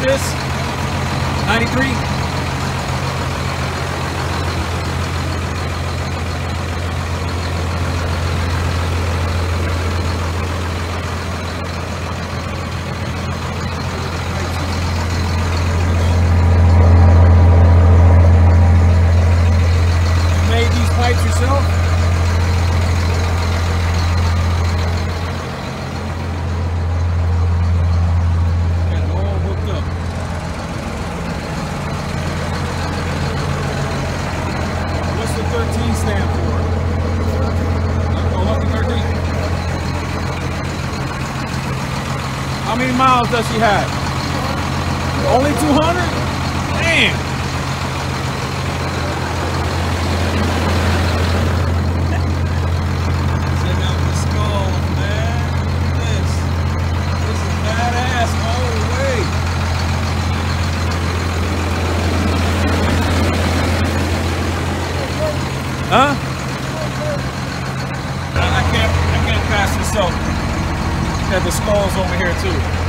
this? 93? Made these pipes yourself? Stand for? Oh, Lucky 13. How many miles does she have? Only 200? Damn. Huh? I can't I can't pass this up. Got the skulls over here too.